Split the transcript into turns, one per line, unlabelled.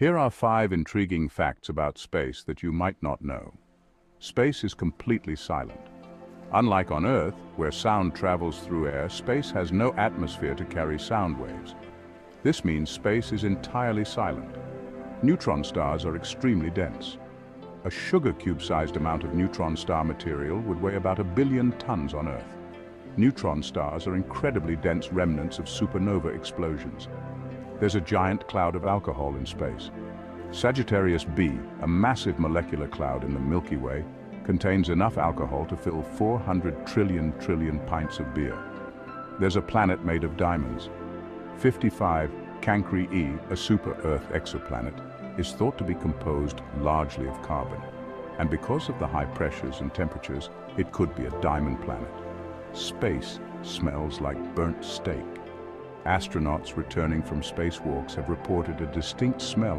Here are five intriguing facts about space that you might not know. Space is completely silent. Unlike on Earth, where sound travels through air, space has no atmosphere to carry sound waves. This means space is entirely silent. Neutron stars are extremely dense. A sugar cube-sized amount of neutron star material would weigh about a billion tons on Earth. Neutron stars are incredibly dense remnants of supernova explosions. There's a giant cloud of alcohol in space. Sagittarius B, a massive molecular cloud in the Milky Way, contains enough alcohol to fill 400 trillion trillion pints of beer. There's a planet made of diamonds. 55 Cancri E, a super-Earth exoplanet, is thought to be composed largely of carbon. And because of the high pressures and temperatures, it could be a diamond planet. Space smells like burnt steak. Astronauts returning from spacewalks have reported a distinct smell